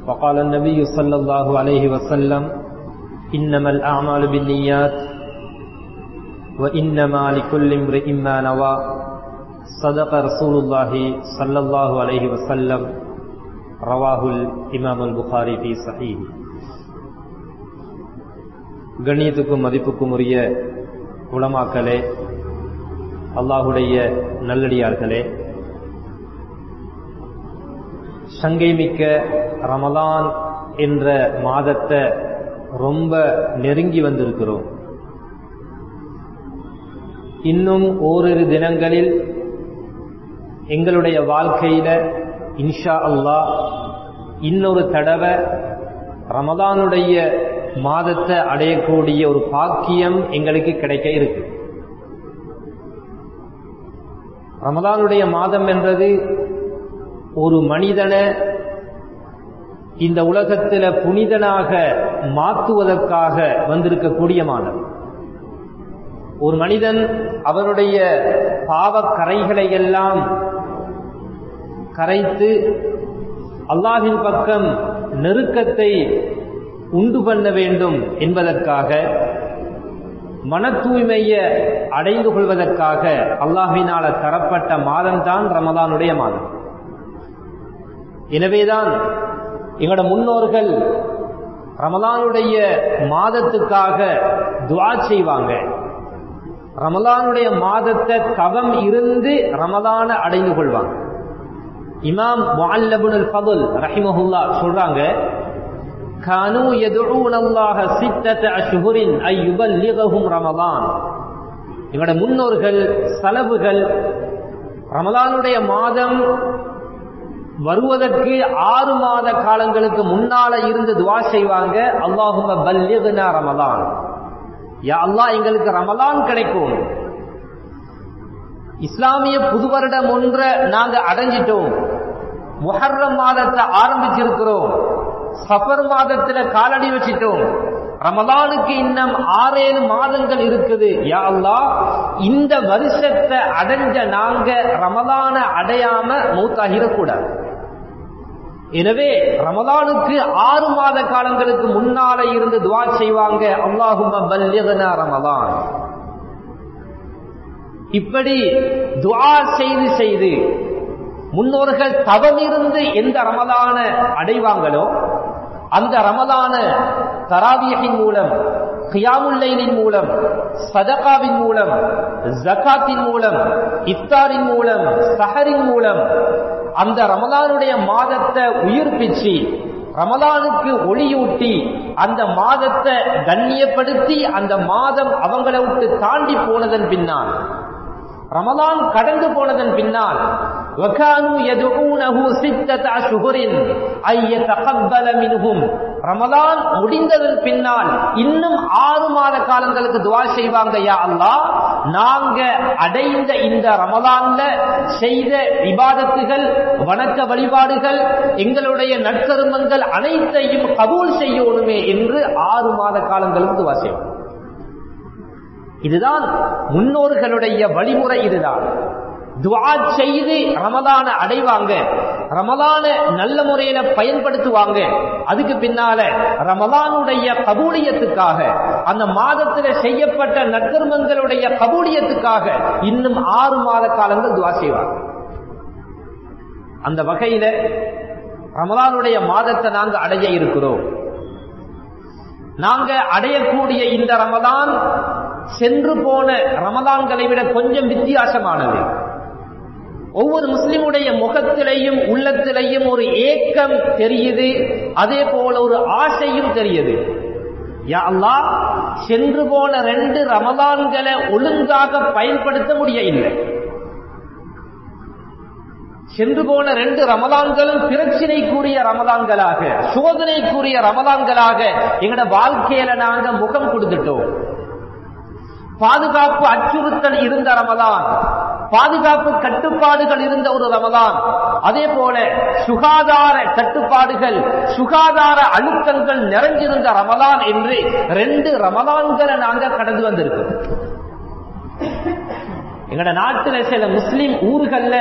وقال النبي صلى الله عليه وسلم إنما الأعمال بالنيات وإنما لكل امرئ ما نوى صدق رسول الله صلى الله عليه وسلم رواه الإمام البخاري في صحيح கண்ணியத்துக்கும் மதிப்புக்கும் உரிய உளமாக்களே அல்லாஹுடைய நல்லடியார்களே சங்கைமிக்க ரமலான் என்ற மாதத்தை ரொம்ப நெருங்கி வந்திருக்கிறோம். இன்னும் ஓரிரு தினங்களில் எங்களுடைய வாழ்க்கையில இன்ஷா அல்லாஹ் இன்னொரு தடவை ரமதானுடைய மாதத்தை அடையக்கூடிய ஒரு பாக்கியம் எங்களுக்கு கிடைக்க இருக்கு. ரமதானுடைய மாதம் என்றது ஒரு மனிதனை இந்த உலகத்தில் புனிதனாக மாற்றுவதற்காக வந்திருக்கக்கூடிய மாதம் ஒரு மனிதன் அவருடைய பாவக்கரைகளை எல்லாம் கரைத்து அல்லாஹின் பக்கம் நெருக்கத்தை உண்டு பண்ண வேண்டும் என்பதற்காக மன தூய்மையை அடைந்து கொள்வதற்காக அல்லாஹினால தரப்பட்ட மாதம்தான் ரமதானுடைய மாதம். எனவேதான் எங்களோட முன்னோர்கள் ரமலானுடைய மாதத்துக்காக துவா செய்வாங்க. ரமலானுடைய மாதத்தை தவம் இருந்து ரமலான அடைந்து கொள்வாங்க. இமாம் முஅல்லபுல் ஃபதுல் ரஹிமஹுல்லா சொல்றாங்க கானு யதுஊன அல்லாஹ சித்தத அஷ்ஹுரின் ஐ யுபல்லிகஹும் ரமலான். எங்களோட முன்னோர்கள் செலவுகள் ரமலானுடைய மாதம் வருவதற்கு ஆறு மாத காலங்களுக்கு முன்னால இருந்து துவா செய்வாங்க. அல்லாஹும பல்லிகுனா ரமலான். யா அல்லாஹ் எங்களுக்கு ரமலான் கிடைக்கும். இஸ்லாமிய புது வருடம் ஒன்றை நாங்க அடைஞ்சிட்டோம். முஹர்ரம் மாதத்தை ஆரம்பிச்சிருக்கிறோம். சஃபர் மாதத்துல காலடி வச்சிட்டோம். ரமலானுக்கு இன்னும் ஆறேழு மாதங்கள் இருக்குது. யா அல்லா இந்த வருஷத்தை அடைஞ்ச நாங்க ரமலான அடையாம மூத்தாகிடக்கூடாது. எனவே ரமலானுக்கு ஆறு மாத காலங்களுக்கு முன்னால இருந்து துவா செய்வாங்க. அல்லாஹும பல்யகனா ரமலான் இப்படி துவா செய்து செய்து முன்னோர்கள் தவமிருந்து எந்த ரமலான அடைவாங்களோ அந்த ரமலான தராவியின் மூலம் கியாமுல்லைனின் மூலம் சதகாவின் மூலம் ஜக்காத்தின் மூலம் இத்தாரின் மூலம் சஹரின் மூலம் அந்த ரமதானுடைய மாதத்தை உயிர்ப்பிச்சு ரமலானுக்கு ஒளியூட்டி அந்த மாதத்தை கண்ணியப்படுத்தி அந்த மாதம் அவங்கள விட்டு தாண்டி போனதன் பின்னால் ரமலான் கடந்து போனதன் பின்னால் وكانوا يدعونه ستة أشهر أن يتقبل منهم ரமலான் முடிந்ததன் பின்னால் இன்னும் ஆறு மாத காலங்களுக்கு துவா செய்வாங்க யா அல்லா நாங்க அடைந்த இந்த ரமலான்ல செய்த விவாதத்துகள் வணக்க வழிபாடுகள் எங்களுடைய நற்கருமங்கள் அனைத்தையும் கபூல் செய்யணுமே என்று ஆறு மாத காலங்களுக்கு துவா செய்வாங்க இதுதான் முன்னோர்களுடைய வழிமுறை இதுதான் துவா செய்து ரமதான அடைவாங்க. ரமலான நல்ல முறையில பயன்படுத்துவாங்க. அதுக்கு பின்னால ரமலானுடைய கபூலியத்துக்காக அந்த மாதத்தில் செய்யப்பட்ட நற்கர்மங்களுடைய கபூலியத்துக்காக இன்னும் ஆறு மாத காலங்கள் துவா செய்வாங்க. அந்த வகையில ரமலானுடைய மாதத்தை நாங்க அடைய இருக்கிறோம். நாங்க அடையக்கூடிய இந்த ரமதான் சென்று போன ரமதான்களை விட கொஞ்சம் வித்தியாசமானது. ஒவ்வொரு முஸ்லிமுடைய முகத்திலையும் உள்ளத்திலையும் ஒரு ஏக்கம் தெரியுது. அதே போல ஒரு ஆசையும் தெரியுது. யா சென்று போன ரெண்டு ரமலான்களை ஒழுங்காக பயன்படுத்த முடிய இல்லை சென்று போன ரெண்டு ரமலான்களும் பிரச்சினைக்குரிய ரமலான்களாக சோதனைக்குரிய ரமலான்களாக எங்கட வாழ்க்கையில நாங்க முகம் கொடுத்துட்டோம். பாதுகாப்பு அச்சுறுத்தல் இருந்த ரமலான் பாதுகாப்பு கட்டுப்பாடுகள் இருந்த ஒரு ரமதான். அதே போல சுகாதார கட்டுப்பாடுகள் சுகாதார அழுத்தங்கள் நிறைஞ்சிருந்த ரமதான் என்று ரெண்டு ரமதான்களை நாங்க கடந்து வந்திருக்கோம். எங்கட நாட்டில் நாட்டுல சில முஸ்லிம் ஊர்கள்ல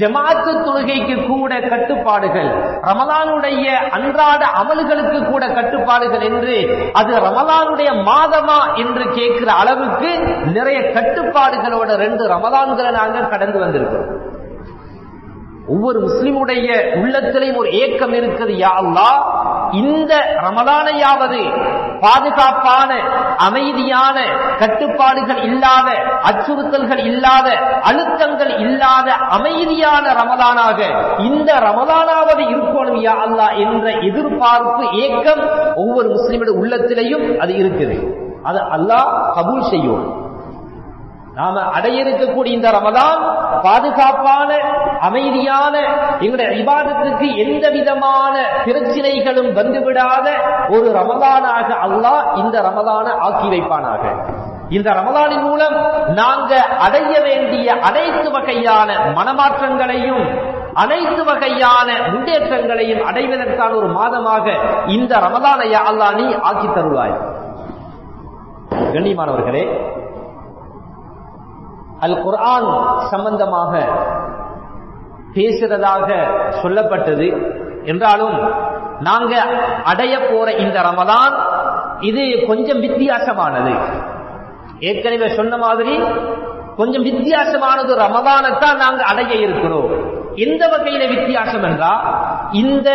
ஜமாத்து தொழுகைக்கு கூட கட்டுப்பாடுகள் ரமலானுடைய அன்றாட அமல்களுக்கு கூட கட்டுப்பாடுகள் என்று அது ரமலானுடைய மாதமா என்று கேட்கிற அளவுக்கு நிறைய கட்டுப்பாடுகளோட ரெண்டு ரமலான்களை நாங்கள் கடந்து வந்திருக்கிறோம். ஒவ்வொரு முஸ்லிமுடைய உள்ளத்திலையும் ஒரு ஏக்கம் இருக்குது யா அல்லாஹ். இந்த ரமலானையாவது பாதுகாப்பான அமைதியான கட்டுப்பாடுகள் இல்லாத அச்சுறுத்தல்கள் இல்லாத அழுத்தங்கள் இல்லாத அமைதியான ரமலானாக இந்த ரமலானாவது இருக்கணும் யா அல்லாஹ் என்ற எதிர்பார்ப்பு ஏக்கம் ஒவ்வொரு முஸ்லிமுடைய உள்ளத்திலையும் அது இருக்குது. அது அல்லாஹ் கபூல் செய்யும். நாம அடைய இருக்கக்கூடிய இந்த ரமதான் பாதுகாப்பான அமைதியான எங்களுடைய இபாதத்துக்கு எந்த விதமான பிரச்சனைகளும் வந்துவிடாத ஒரு ரமதானாக அல்லாஹ் இந்த ரமதான ஆக்கி வைப்பானாக. இந்த ரமதானின் மூலம் நாங்க அடைய வேண்டிய அனைத்து வகையான மனமாற்றங்களையும் அனைத்து வகையான முன்னேற்றங்களையும் அடைவதற்கான ஒரு மாதமாக இந்த ரமதானைய அல்லா நீ ஆக்கி தருவாய். கண்ணியமானவர்களே அல் குர்ஆன் சம்பந்தமாக பேசுறதாக சொல்லப்பட்டது. என்றாலும் நாங்க அடைய போற இந்த ரமதான் இது கொஞ்சம் வித்தியாசமானது. ஏற்கனவே சொன்ன மாதிரி கொஞ்சம் வித்தியாசமானது ரமதானத்தான் நாங்க அடைய இருக்கிறோம். எந்த வகையில வித்தியாசம் என்றால் இந்த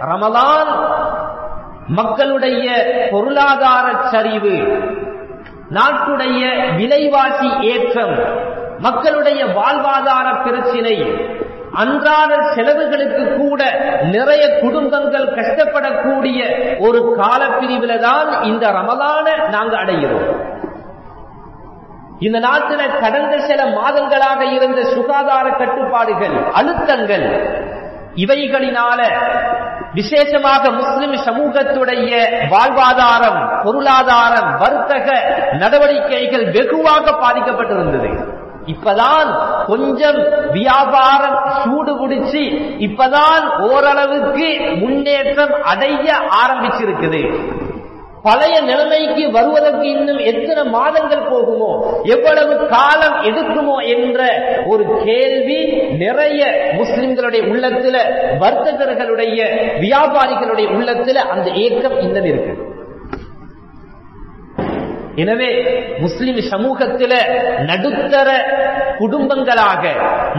ரமதான் மக்களுடைய பொருளாதார சரிவு நாட்டுடைய விலைவாசி ஏற்றம் மக்களுடைய வாழ்வாதார பிரச்சினை அன்றாட செலவுகளுக்கு கூட நிறைய குடும்பங்கள் கஷ்டப்படக்கூடிய ஒரு காலப்பிரிவில தான் இந்த ரமலான நாங்க அடைகிறோம். இந்த நாட்டில கடந்த சில மாதங்களாக இருந்த சுகாதார கட்டுப்பாடுகள் அழுத்தங்கள் இவைகளினால விசேஷமாக முஸ்லிம் சமூகத்துடைய வாழ்வாதாரம் பொருளாதாரம் வர்த்தக நடவடிக்கைகள் வெகுவாக பாதிக்கப்பட்டிருந்தது. இப்பதான் கொஞ்சம் வியாபாரம் சூடு பிடிச்சு இப்பதான் ஓரளவுக்கு முன்னேற்றம் அடைய ஆரம்பிச்சிருக்குது. பழைய நிலைமைக்கு வருவதற்கு இன்னும் எத்தனை மாதங்கள் போகுமோ எவ்வளவு காலம் எடுக்குமோ என்ற ஒரு கேள்வி நிறைய முஸ்லிம்களுடைய உள்ளத்துல வர்த்தகர்களுடைய வியாபாரிகளுடைய உள்ளத்துல அந்த ஏக்கம் இன்னும் இருக்குது. எனவே முஸ்லிம் சமூகத்தில நடுத்தர குடும்பங்களாக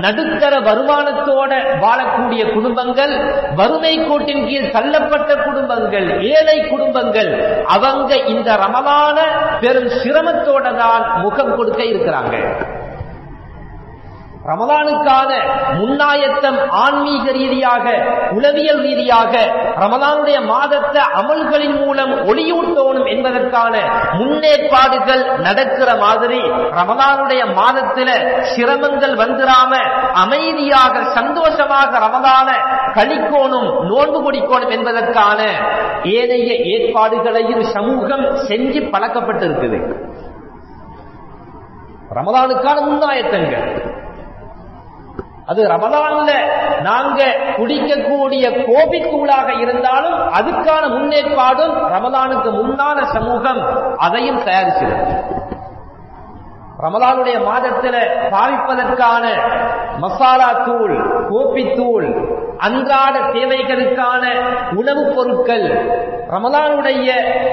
நடுத்தர வருமானத்தோட வாழக்கூடிய குடும்பங்கள் வறுமை கோட்டின் கீழ் தள்ளப்பட்ட குடும்பங்கள் ஏழை குடும்பங்கள் அவங்க இந்த ரமலான பெரும் சிரமத்தோட தான் முகம் கொடுக்க இருக்கிறாங்க. ரமதானுக்கான முன்னாயத்தம் ஆன்மீக ரீதியாக உளவியல் ரீதியாக ரமதானுடைய மாதத்தை அமல்களின் மூலம் ஒளியூட்டோணும் என்பதற்கான முன்னேற்பாடுகள் நடக்கிற மாதிரி ரமதானுடைய மாதத்துல சிரமங்கள் வந்துடாம அமைதியாக சந்தோஷமாக ரமதான கழிக்கோணும் நோன்பு குடிக்கோணும் என்பதற்கான ஏனைய ஏற்பாடுகளையும் சமூகம் செஞ்சு பழக்கப்பட்டிருக்குது. ரமதானுக்கான முன்னாயத்தங்கள். அது ரமதான்ல நாங்க குடிக்கக்கூடிய கோபிக்கூடாக இருந்தாலும் அதுக்கான முன்னேற்பாடும் ரமதானுக்கு முன்னான சமூகம் அதையும் தயாரிச்சிருக்கு ரமலானுடைய மாதத்துல பாவிப்பதற்கான மசாலா தூள் கோப்பி அன்றாட தேவைகளுக்கான உணவுப் பொருட்கள் ரமலானுடைய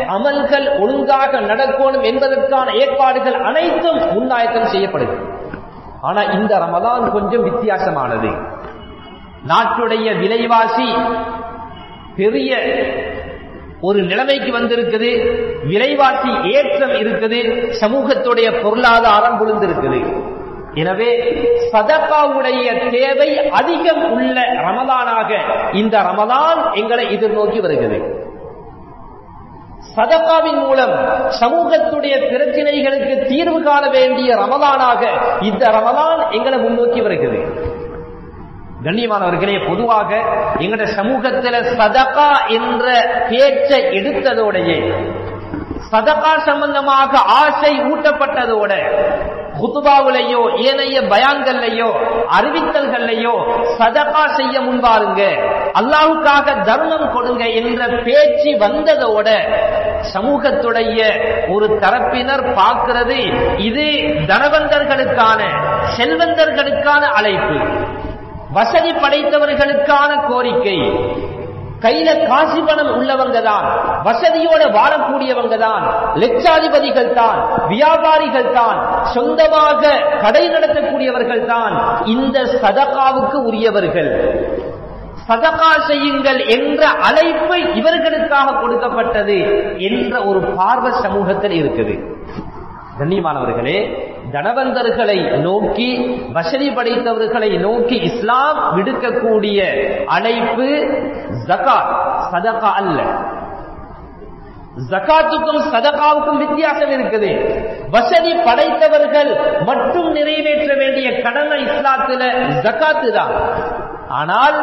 அமல்கள் ஒழுங்காக நடக்கணும் என்பதற்கான ஏற்பாடுகள் அனைத்தும் முன்னாயத்தம் செய்யப்படுது ஆனா இந்த ரமதான் கொஞ்சம் வித்தியாசமானது. நாட்டுடைய விலைவாசி பெரிய ஒரு நிலைமைக்கு வந்திருக்குது விலைவாசி ஏற்றம் இருக்குது சமூகத்துடைய பொருளாதாரம் விழுந்திருக்குது எனவே சதக்காவுடைய தேவை அதிகம் உள்ள ரமதானாக இந்த ரமதான் எங்களை எதிர்நோக்கி வருகிறது. சதகாவின் மூலம் சமூகத்துடைய பிரச்சனைகளுக்கு தீர்வு காண வேண்டிய ரமதானாக இந்த ரமதான் எங்களை முன்னோக்கி வருகிறது. கண்ணியமானவர்களே பொதுவாக எங்களுடைய சமூகத்தில் சதகா என்ற பேச்சை எடுத்ததோடையே சதகா சம்பந்தமாக ஆசை ஊட்டப்பட்டதோட குத்துபாவுலையோ ஏனைய பயான்கள்லையோ அறிவித்தல்கள்லையோ சதகா செய்ய முன்வாருங்க அல்லாவுக்காக தர்மம் கொடுங்க என்ற பேச்சு வந்ததோட சமூகத்துடைய ஒரு தரப்பினர் பார்க்கிறது. இது தனவந்தர்களுக்கான செல்வந்தர்களுக்கான அழைப்பு. வசதி படைத்தவர்களுக்கான கோரிக்கை. கையில காசி பணம் உள்ளவங்க தான் வசதியோட வாழக்கூடியவங்க தான் லட்சாதிபதிகள் தான் வியாபாரிகள் தான் சொந்தமாக கடை நடத்தக்கூடியவர்கள் தான் இந்த சதகாவுக்கு உரியவர்கள். சதகா செய்யுங்கள் என்ற அழைப்பு இவர்களுக்காக கொடுக்கப்பட்டது என்ற ஒரு பார்வை சமூகத்தில் இருக்குது. கண்ணியமானவர்களே தனவந்தர்களை நோக்கி வசதி படைத்தவர்களை நோக்கி இஸ்லாம் விடுக்கக்கூடிய அழைப்பு ஜகாத் சதகா அல்ல. ஜகாத்துக்கும் சதகாவுக்கும் வித்தியாசம் இருக்குது. வசதி படைத்தவர்கள் மட்டும் நிறைவேற்ற வேண்டிய கடமை இஸ்லாத்துல ஜகாத்து தான் ஆனால்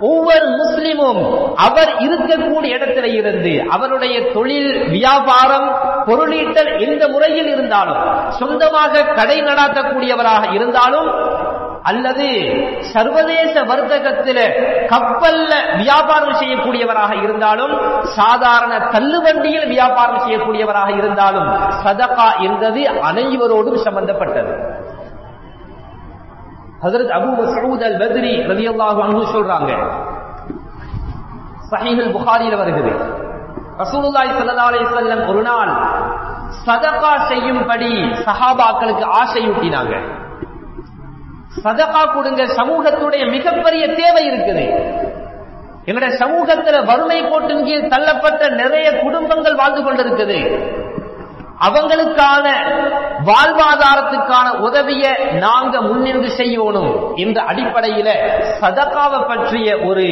ஒவ்வொரு முஸ்லிமும் அவர் இருக்கக்கூடிய இடத்துல இருந்து அவருடைய தொழில் வியாபாரம் பொருளீட்டல் எந்த முறையில் இருந்தாலும் சொந்தமாக கடை நடாத்தக்கூடியவராக இருந்தாலும் அல்லது சர்வதேச வர்த்தகத்தில் கப்பல்ல வியாபாரம் செய்யக்கூடியவராக இருந்தாலும் சாதாரண தள்ளுவண்டியில் வியாபாரம் செய்யக்கூடியவராக இருந்தாலும் சதகா என்பது அனைவரோடும் சம்பந்தப்பட்டது. ஹசரத் அபு மசூத் அல் பத்ரி ரவி அல்லாஹு சொல்றாங்க. சஹீஹுல் புகாரியில் வருகிறது. ரசூலுல்லாஹி ஸல்லல்லாஹு அலைஹி வஸல்லம் ஒரு நாள் சதகா செய்யும்படி சஹாபாக்களுக்கு ஆசையூட்டினாங்க. சதகா கொடுங்க சமூகத்துடைய மிகப்பெரிய தேவை இருக்குது. எங்களுடைய சமூகத்துல வறுமை கோட்டின் கீழ் தள்ளப்பட்ட நிறைய குடும்பங்கள் வாழ்ந்து கொண்டிருக்குது. அவங்களுக்கான வாழ்வாதாரத்துக்கான உதவிய நாங்க முன்னின்று செய்யணும். என்ற அடிப்படையில சதகாவை பற்றிய ஒரு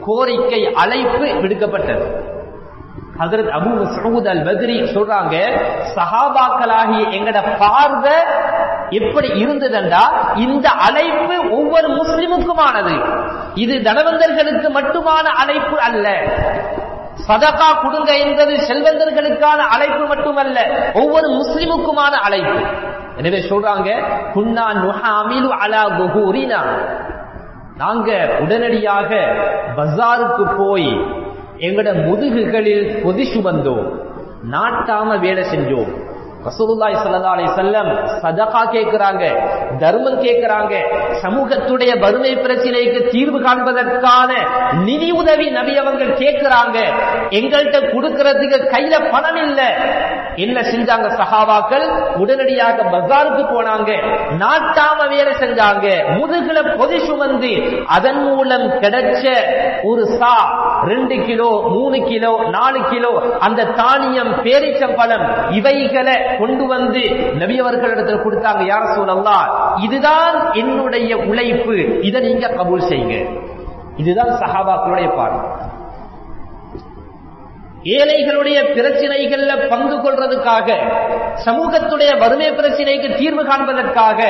கோரிக்கை அழைப்பு விடுக்கப்பட்டது. ஹதரத் அபு மசூத் அல் பத்ரி சொல்றாங்க சஹாபாக்களாகிய எங்கட பார்வை எப்படி இருந்ததுண்டா? இந்த அழைப்பு ஒவ்வொரு முஸ்லிமுக்குமானது. இது தனவந்தர்களுக்கு மட்டுமான அழைப்பு அல்ல. சதகா கொடுங்க என்பது செல்வந்தர்களுக்கான அழைப்பு மட்டுமல்ல ஒவ்வொரு முஸ்லிமுக்குமான அழைப்பு. எனவே சொல்றாங்க குன்னா நுஹாமிலு அலா குஹூரினா. நாங்க உடனடியாக பஜாருக்கு போய் எங்கட முதுகுகளில் கொதிசு வந்தோம் நாட்டாம வேலை செஞ்சோம். ரசூலுல்லாய் சல்லா அலி செல்லம் சதகா கேட்கிறாங்க தர்மம் கேட்கிறாங்க சமூகத்துடைய வறுமை பிரச்சனைக்கு தீர்வு காண்பதற்கான நிதி உதவி நபி அவங்க கேட்கிறாங்க. எங்கள்கிட்ட கொடுக்கறதுக்கு கையில பணம் இல்லை. என்ன செஞ்சாங்க சகாவாக்கள் உடனடியாக பஜாருக்கு போனாங்க. நாட்டாம வேலை செஞ்சாங்க. முதுகுல பொதி சுமந்து அதன் மூலம் கிடைச்ச ஒரு சா ரெண்டு கிலோ மூணு கிலோ நாலு கிலோ அந்த தானியம் பேரிச்சம்பழம் இவைகளை கொண்டு வந்து நபியவர்களிடத்தில் கொடுத்தாங்க யார சூழல்லா இதுதான் என்னுடைய உழைப்பு. இதை நீங்க கபூல் செய்யுங்க. இதுதான் சஹாபாக்களுடைய பாடம் ஏழைகளுடைய பிரச்சனைகள்ல பங்கு கொள்றதுக்காக சமூகத்துடைய வறுமை பிரச்சனைக்கு தீர்வு காண்பதற்காக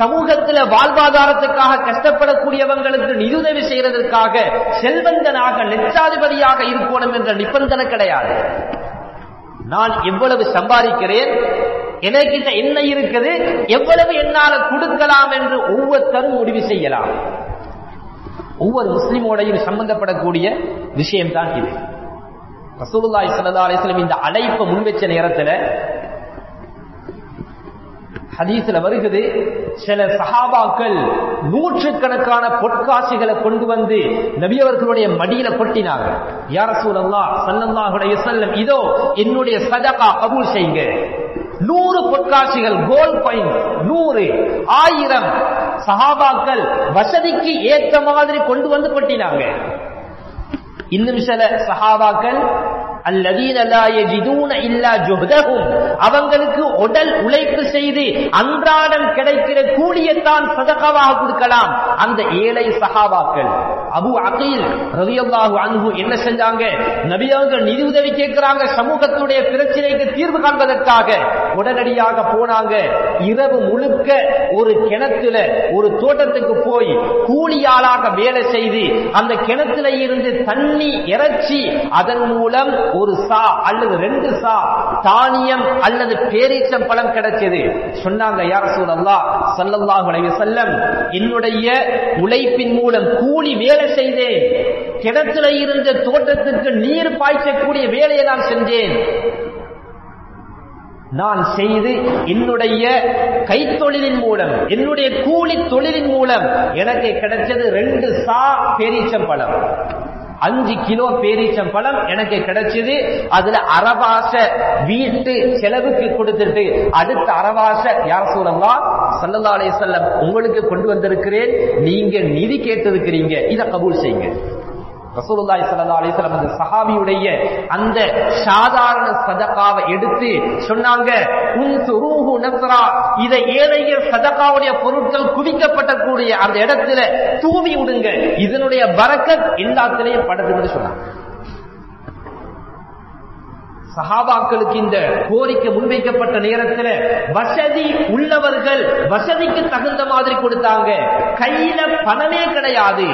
சமூகத்துல வாழ்வாதாரத்துக்காக கஷ்டப்படக்கூடியவங்களுக்கு நிதியுதவி செய்யறதற்காக செல்வந்தனாக லட்சாதிபதியாக இருக்கணும் என்ற நிபந்தனை கிடையாது. நான் எவ்வளவு சம்பாதிக்கிறேன்? எனக்கிட்ட என்ன இருக்குது? எவ்வளவு என்னால கொடுக்கலாம் என்று ஒவ்வொருத்தரும் முடிவு செய்யலாம். ஒவ்வொரு முஸ்லிமோடையும் சம்பந்தப்படக்கூடிய விஷயம்தான் இது. ரசூலுல்லாய் சல்லா அலிஸ்லம் இந்த அழைப்பை முன்வச்ச நேரத்தில் ஹதீஸ்ல வருகிறது சில சஹாபாக்கள் நூற்றுக்கணக்கான பொற்காசிகளை கொண்டு வந்து நபியவர்களுடைய மடியில கொட்டினார்கள். யார சூழல்லா சல்லல்லாஹுடைய செல்லம் இதோ என்னுடைய சதகா கபூல் செய்யுங்க. நூறு பொற்காட்சிகள் கோல் பாயிண்ட் நூறு ஆயிரம் சஹாபாக்கள் வசதிக்கு ஏற்ற மாதிரி கொண்டு வந்து கொட்டினாங்க. இன்னும் சில சஹாபாக்கள் இல்லா அவங்களுக்கு உடல் உழைப்பு செய்து அன்றாடம் கிடைக்கிற கூலியத்தான் சதகவாக கொடுக்கலாம். அந்த ஏழை சகாவாக்கள் அபு அகீல் ரலியல்லாஹு அன்பு என்ன செஞ்சாங்க? நபியாக நிதி உதவி கேட்கிறாங்க சமூகத்துடைய பிரச்சனைக்கு தீர்வு காண்பதற்காக. உடனடியாக போனாங்க. இரவு முழுக்க ஒரு கிணத்துல ஒரு தோட்டத்துக்கு போய் கூலியாளாக வேலை செய்து அந்த கிணத்துல இருந்து தண்ணி இறைச்சி அதன் மூலம் ஒரு சா அல்லது ரெண்டு சா தானியம் அல்லது பேரீச்சம் பழம் கிடைச்சது. சொன்னாங்க யார் சூழல்லா சல்லல்லாஹு செல்லம் என்னுடைய உழைப்பின் மூலம் கூலி வேலை செய்தேன். கிணத்துல இருந்த தோட்டத்துக்கு நீர் பாய்ச்சக்கூடிய வேலையை நான் செஞ்சேன். நான் செய்து என்னுடைய கைத்தொழிலின் மூலம் என்னுடைய கூலி தொழிலின் மூலம் எனக்கு கிடைச்சது ரெண்டு சா பேரீச்சம்பழம். பழம் அஞ்சு கிலோ பேரீச்சம் பழம் எனக்கு கிடைச்சது. அதுல அரவாச வீட்டு செலவுக்கு கொடுத்துட்டு அடுத்த அரவாச யார் சொல்லலாம் சல்லல்லா செல்லம் உங்களுக்கு கொண்டு வந்திருக்கிறேன். நீங்க நிதி கேட்டிருக்கிறீங்க. இதை கபூல் செய்யுங்க. ரசூலுல்லாஹி ஸல்லல்லாஹு அலைஹி வஸல்லம் அந்த சஹாபியுடைய அந்த சாதாரண சதகாவை எடுத்து சொன்னாங்க உன்சுரூஹு நஸ்ரா. இதை ஏழைய சதகாவுடைய பொருட்கள் குவிக்கப்பட்டக்கூடிய அந்த இடத்துல தூவி விடுங்க. இதனுடைய பரக்கத் எல்லாத்திலையும் படுதுன்னு சொன்னாங்க. சஹாபாக்களுக்கு இந்த கோரிக்கை முன்வைக்கப்பட்ட நேரத்தில் வசதி உள்ளவர்கள் வசதிக்கு தகுந்த மாதிரி கொடுத்தாங்க. கையில பணமே கிடையாது.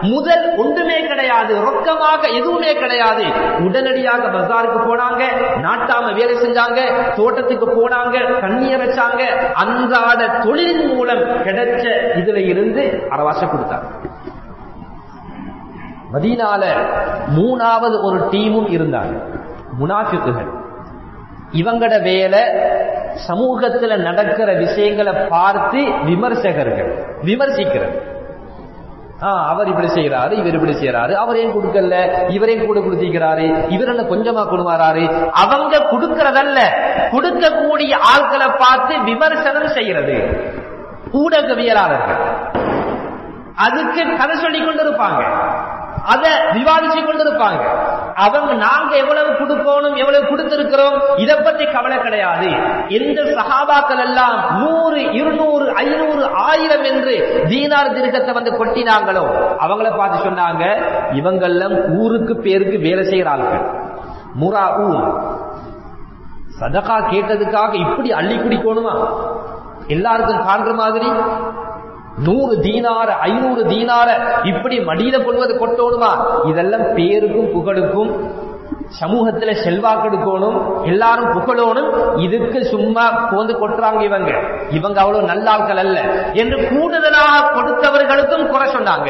முதல் ஒன்றுமே கிடையாது. ரொக்கமாக எதுவுமே கிடையாது. உடனடியாக பஜாருக்கு போனாங்க. நாட்டாம வேலை செஞ்சாங்க. தோட்டத்துக்கு போனாங்க. தண்ணிய வச்சாங்க அன்றாட தொழிலின் மூலம் கிடைச்ச இதுல இருந்து அரவாசம் கொடுத்தாங்க. மதீனால மூணாவது ஒரு டீமும் இருந்தாங்க. முனாஃபிக்குகள். இவங்கட வேலை சமூகத்துல நடக்கிற விஷயங்களை பார்த்து விமர்சகர்கள் விமர்சிக்கிறது அவர் இப்படி செய்யறாரு இவர் இப்படி செய்யறாரு அவர் ஏன் கொடுக்கல இவரே கூட கொடுத்திருக்கிறாரு இவர் என்ன கொஞ்சமா கொடுமாறாரு? அவங்க கொடுக்கறதல்ல. கொடுக்கக்கூடிய ஆட்களை பார்த்து விமர்சனம் செய்யறது. ஊடகவியலாளர்கள். அதுக்கு கதை சொல்லி கொண்டிருப்பாங்க. அதை விவாதிச்சு கொண்டிருப்பாங்க. அவங்க நாங்க எவ்வளவு கொடுக்கணும் எவ்வளவு கொடுத்திருக்கிறோம் இதை பத்தி கவலை கிடையாது. எந்த சகாபாக்கள் எல்லாம் நூறு இருநூறு ஐநூறு ஆயிரம் என்று தீனார் திருக்கத்தை வந்து கொட்டினாங்களோ அவங்கள பார்த்து சொன்னாங்க இவங்கெல்லாம் ஊருக்கு பேருக்கு வேலை செய்கிறார்கள் முரா ஊ சதகா கேட்டதுக்காக இப்படி அள்ளி குடிக்கணுமா? எல்லாருக்கும் காண்ற மாதிரி நூறு தீனார ஐநூறு தீனார இப்படி மடியில கொள்வது கொட்டோடுமா? இதெல்லாம் பேருக்கும் புகழுக்கும் சமூகத்துல செல்வாக்கெடுக்கணும் எல்லாரும் புகழோனும் இதுக்கு சும்மா போந்து கொட்டுறாங்க இவங்க. இவங்க அவ்வளவு நல்லாட்கள் அல்ல என்று கூடுதலாக கொடுத்தவர்களுக்கும் குறை சொன்னாங்க.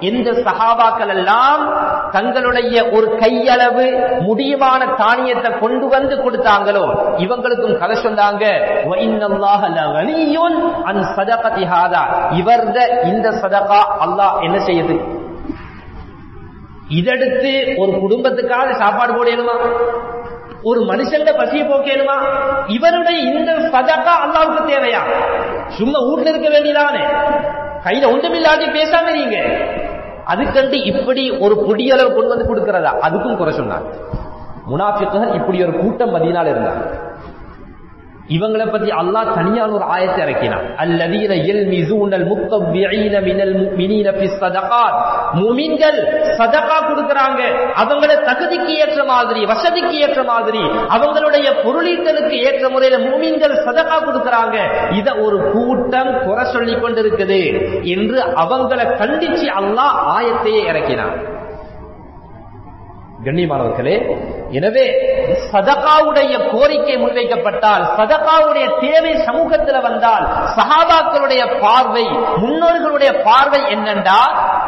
எந்த சகாபாக்கள் எல்லாம் தங்களுடைய ஒரு கையளவு முடியுமான தானியத்தை கொண்டு வந்து கொடுத்தாங்களோ இவங்களுக்கும் கதை சொன்னாங்க இவர்த இந்த சதகா அல்லாஹ் என்ன செய்யுது? இதெடுத்து ஒரு குடும்பத்துக்காக சாப்பாடு போடணுமா ஒரு மனுஷன் பசியை போக்கணுமா இவருடைய இந்த சதக்கா அல்லாவுக்கு தேவையா? சும்மா வீட்டுல இருக்க வேண்டியதானே? கையில ஒன்றுமில்லாட்டி பேசாம நீங்க அதுக்கண்டு இப்படி ஒரு பொடியளவு கொண்டு வந்து கொடுக்கிறதா? அதுக்கும் குறை சொன்னாங்க முனாஃபிக்குகள் இப்படி ஒரு கூட்டம் மதியனால் இருந்தாங்க. இவங்களை பத்தி அல்லாஹ் தனியான ஒரு ஆயத்தை இறக்கினான். அல்லதீன யல்மிஸூனல் முத்தவ்விஈன மினல் முஃமினீன ஃபிஸ் ஸதகாத் சதகா கொடுக்கறாங்க. அவங்கள தகுதிக்கு ஏற்ற மாதிரி வசதிக்கு ஏற்ற மாதிரி அவங்களுடைய பொருளீட்டலுக்கு ஏற்ற முறையில முமின்கள் சதகா கொடுக்கறாங்க. இத ஒரு கூட்டம் குறை சொல்லி கொண்டிருக்குது என்று அவங்கள கண்டிச்சு அல்லாஹ் ஆயத்தையே இறக்கினான். கண்ணியமானவர்களே எனவே சதகாவுடைய கோரிக்கை முன்வைக்கப்பட்டால் சதகாவுடைய தேவை சமூகத்தில் வந்தால் சகாபாக்களுடைய பார்வை முன்னோர்களுடைய பார்வை என்னண்டா?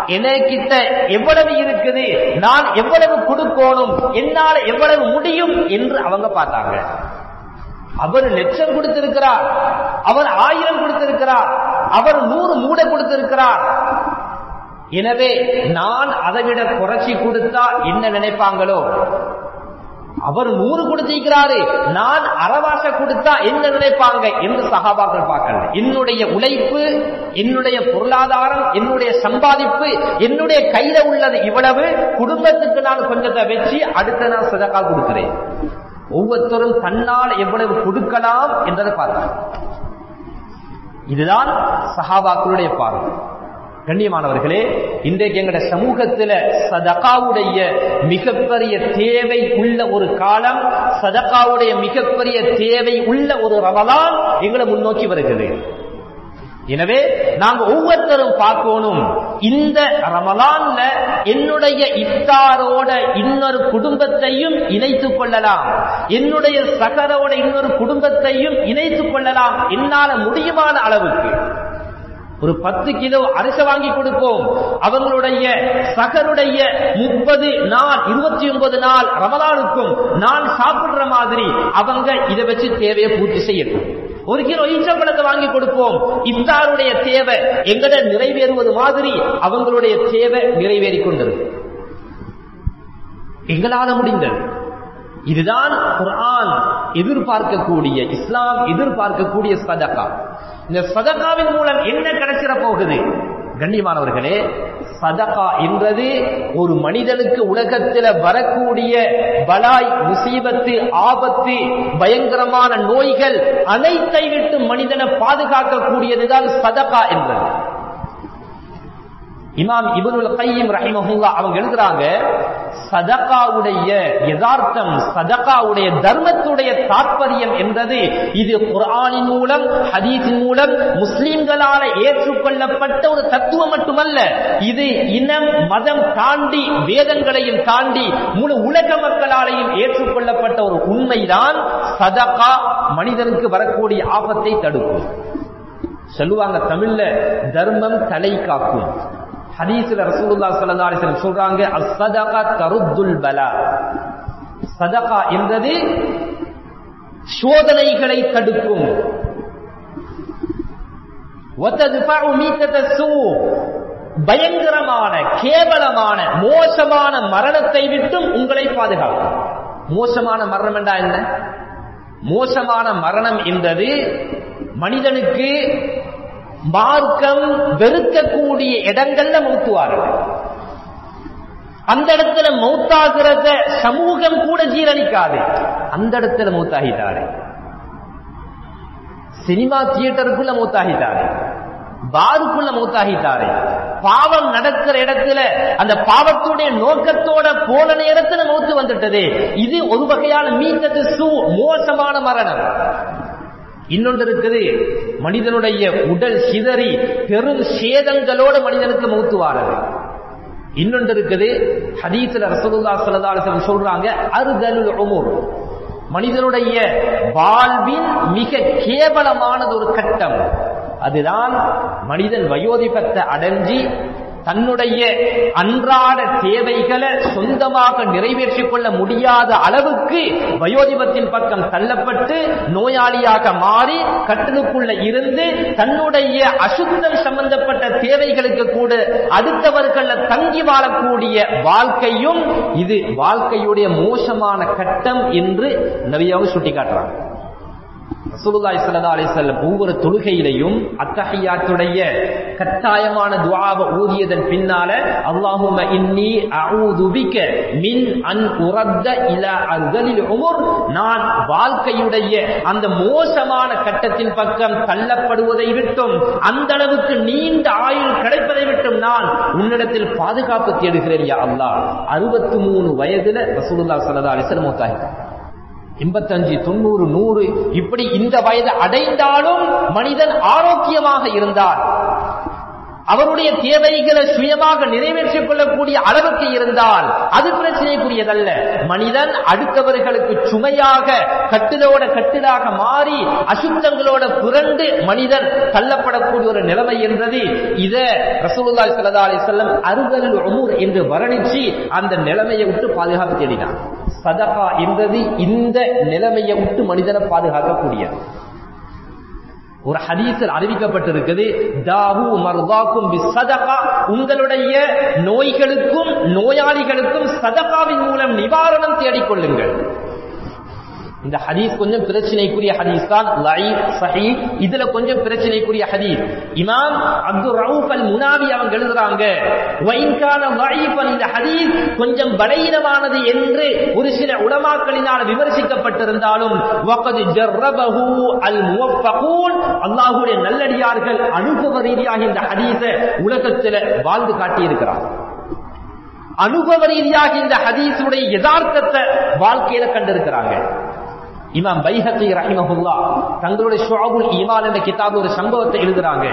எனக்கிட்ட எவ்வளவு இருக்குது? நான் எவ்வளவு கொடுக்கணும்? என்னால் எவ்வளவு முடியும்? என்று அவங்க பார்த்தாங்க. அவர் லட்சம் கொடுத்திருக்கிறார். அவர் ஆயிரம் கொடுத்திருக்கிறார். அவர் நூறு மூட கொடுத்திருக்கிறார். எனவே நான் அதை விட குறைச்சி கொடுத்தா என்ன நினைப்பாங்களோ? அவர் நூறு கொடுத்திருக்கிறாரு நான் அறவாச கொடுத்தா என்ன நினைப்பாங்க என்று சகாபாக்கள் பார்க்கல என்னுடைய உழைப்பு என்னுடைய பொருளாதாரம் என்னுடைய சம்பாதிப்பு என்னுடைய கையில உள்ளது இவ்வளவு குடும்பத்துக்கு நான் கொஞ்சத்தை வச்சு அடுத்த நான் சதக்கா கொடுக்கிறேன். ஒவ்வொருத்தரும் தன்னால் எவ்வளவு கொடுக்கலாம் என்றதை பார்த்தார் இதுதான் சகாபாக்களுடைய பார்வை. கண்ணியமானவர்களே இன்றைக்கு எங்கட சமூகத்துல சதகாவுடைய மிகப்பெரிய தேவை உள்ள ஒரு காலம் சதகாவுடைய மிகப்பெரிய தேவை உள்ள ஒரு ரமலான் எங்களை முன்னோக்கி வருகிறது. எனவே நாங்க ஒவ்வொருத்தரும் பார்க்கணும் இந்த ரமலான்ல என்னுடைய இஃப்தாரோட இன்னொரு குடும்பத்தையும் இணைத்துக் கொள்ளலாம். என்னுடைய சகரோட இன்னொரு குடும்பத்தையும் இணைத்துக் கொள்ளலாம் என்னால முடியுமான அளவுக்கு. ஒரு பத்து கிலோ அரிசை வாங்கி கொடுப்போம். அவங்களுடைய சகருடைய முப்பது நாள் இருபத்தி ஒன்பது நாள் ரமலானுக்கும் நான் சாப்பிடுற மாதிரி அவங்க இதை வச்சு தேவையை பூர்த்தி செய்யணும். ஒரு கிலோ ஈச்சப்பழத்தை வாங்கி கொடுப்போம். இத்தாருடைய தேவை எங்கட நிறைவேறுவது மாதிரி அவங்களுடைய தேவை நிறைவேறி கொண்டிருக்கு. எங்களால முடிந்தது. இதுதான் குரான் எதிர்பார்க்கக்கூடிய இஸ்லாம் எதிர்பார்க்கக்கூடிய சதகா. இந்த சதகாவின் மூலம் என்ன கிடைச்சிட போகுது? கண்ணியமானவர்களே சதகா என்றது ஒரு மனிதனுக்கு உலகத்தில் வரக்கூடிய பலாய் முசீபத்து ஆபத்து பயங்கரமான நோய்கள் அனைத்தை விட்டு மனிதனை பாதுகாக்கக்கூடியதுதான் சதகா என்றது இமாம் இபுல் கையம் ரஹிமஹுல்லா அவங்க எழுதுறாங்க சதகாவுடைய யதார்த்தம் சதகாவுடைய தர்மத்துடைய தாற்பயம் என்றது இது குரானின் மூலம் ஹதீஸின் மூலம் முஸ்லிம்களால ஏற்றுக்கொள்ளப்பட்ட ஒரு தத்துவம் மட்டுமல்ல. இது இனம் மதம் தாண்டி வேதங்களையும் தாண்டி முழு உலக மக்களாலையும் ஏற்றுக்கொள்ளப்பட்ட ஒரு உண்மைதான் சதகா மனிதனுக்கு வரக்கூடிய ஆபத்தை தடுக்கும். சொல்லுவாங்க தமிழ்ல தர்மம் தலை காக்கும். ஹதீஸ்ல ரசூலுல்லா ஸல்லல்லாஹு அலைஹி வஸல்லம் சொல்றாங்க அஸ்ஸதகா தருத்துல் பலா. சதகா என்பது சோதனைகளை தடுக்கும். வதத்ஃபஉ மீத்தத சூ. பயங்கரமான கேவலமான மோசமான மரணத்தை விட்டும் உங்களை பாதுகாக்கும். மோசமான மரணம் என்றா என்ன? மோசமான மரணம் என்பது மனிதனுக்கு மார்க்கம் வெறுக்கக்கூடிய இடங்கள்ல மௌத்துவார்கள். அந்த இடத்துல மௌத்தாகிறத சமூகம் கூட ஜீரணிக்காது. அந்த இடத்துல மௌத்தாகிட்டாரு. சினிமா தியேட்டருக்குள்ள மௌத்தாகிட்டாரு. பாருக்குள்ள மௌத்தாகிட்டாரு. பாவம் நடக்கிற இடத்துல அந்த பாவத்துடைய நோக்கத்தோட போன நேரத்துல மௌத்து வந்துட்டது. இது ஒரு வகையான மீத்தது சூ மோசமான மரணம். இன்னொன்று இருக்குது மனிதனுடைய உடல் சிதறி பெரும் சேதங்களோடு மனிதனுக்கு மௌத்து வாரது. இன்னொன்று இருக்குது ஹதீஸ்ல ரசகுல்லா ஸல்லல்லாஹு சொல்றாங்க அர்தலுல் உமூர். மனிதனுடைய வாழ்வின் மிக கேவலமானது ஒரு கட்டம். அதுதான் மனிதன் வயோதிபத்தை அடைஞ்சி தன்னுடைய அன்றாட தேவைகளை சொந்தமாக நிறைவேற்றிக் கொள்ள முடியாத அளவுக்கு வயோதிபத்தின் பக்கம் தள்ளப்பட்டு நோயாளியாக மாறி கட்டலுக்குள்ள இருந்து தன்னுடைய அசுத்தம் சம்பந்தப்பட்ட தேவைகளுக்கு கூட அடுத்தவர்கள் தங்கி வாழக்கூடிய வாழ்க்கையும் இது வாழ்க்கையுடைய மோசமான கட்டம் என்று நவியாக சுட்டிக்காட்டுறாங்க. ரசூலுல்லாஹி ஸல்லல்லாஹு அலைஹி வஸல்லம் ஒவ்வொரு தொழுகையிலையும் அத்தஹியாத்துடைய கட்டாயமான துஆவை ஊதியதன் பின்னால அல்லாஹும்ம இன்னி அஊது பிக மின் அன் உரத்த இலா அர்தலில் உமர். நான் வாழ்க்கையுடைய அந்த மோசமான கட்டத்தின் பக்கம் தள்ளப்படுவதை விட்டும் அந்த அளவுக்கு நீண்ட ஆயுள் கிடைப்பதை விட்டும் நான் உன்னிடத்தில் பாதுகாப்பு தேடுகிறேன் யா அல்லாஹ். அறுபத்தி மூணு வயதுல ரசூலுல்லாஹி ஸல்லல்லாஹு அலைஹி வஸல்லம் மௌத்தாகிட்டார் எண்பத்தஞ்சு தொண்ணூறு நூறு இப்படி இந்த வயது அடைந்தாலும் மனிதன் ஆரோக்கியமாக இருந்தார். அவருடைய தேவைகளை சுயமாக நிறைவேற்றிக் கொள்ளக்கூடிய அளவுக்கு இருந்தால் அது பிரச்சனைக்குரியதல்ல. மனிதன் அடுத்தவர்களுக்கு சுமையாக கட்டிலோட கட்டிலாக மாறி அசுத்தங்களோட புரண்டு மனிதன் தள்ளப்படக்கூடிய ஒரு நிலைமை என்றது இத ரசூலுல்லாஹி சல்லா அலைஹி வஸல்லம் அருகல் என்று வர்ணிச்சு அந்த நிலைமையை விட்டு பாதுகாப்பு தேடினார். சதகா என்பது இந்த நிலைமையை விட்டு மனிதனை பாதுகாக்கக்கூடியது. ஒரு ஹதீஸில் அறிவிக்கப்பட்டிருக்குது தாவு மர்தாக்கும் சதகா. உங்களுடைய நோய்களுக்கும் நோயாளிகளுக்கும் சதகாவின் மூலம் நிவாரணம் தேடிக்கொள்ளுங்கள். இந்த ஹதீஸ் கொஞ்சம் பிரச்சனைக்குரிய ஹதீஸ் தான். லைஃப் சஹி இதுல கொஞ்சம் பிரச்சனைக்குரிய ஹதீஸ். இமாம் அப்துல் ரவுஃப் அல் முனாவி அவங்க எழுதுறாங்க வைன்கான லைஃபன் இந்த ஹதீஸ் கொஞ்சம் படையினமானது என்று ஒரு சில உலமாக்களினால் விமர்சிக்கப்பட்டிருந்தாலும் வகது ஜர்ரபஹு அல் முவஃபகூன் அல்லாஹ்வுடைய நல்லடியார்கள் அனுபவ ரீதியாக இந்த ஹதீஸை உலகத்தில் வாழ்ந்து காட்டியிருக்கிறார். அனுபவ ரீதியாக இந்த ஹதீஸுடைய யதார்த்தத்தை வாழ்க்கையில கண்டிருக்கிறாங்க. இமாம் பைஹத்தி ரஹிமஹுல்லா தங்களுடைய ஷுஅபுல் ஈமான் என்ற கிதாப் ஒரு சம்பவத்தை எழுதுறாங்க.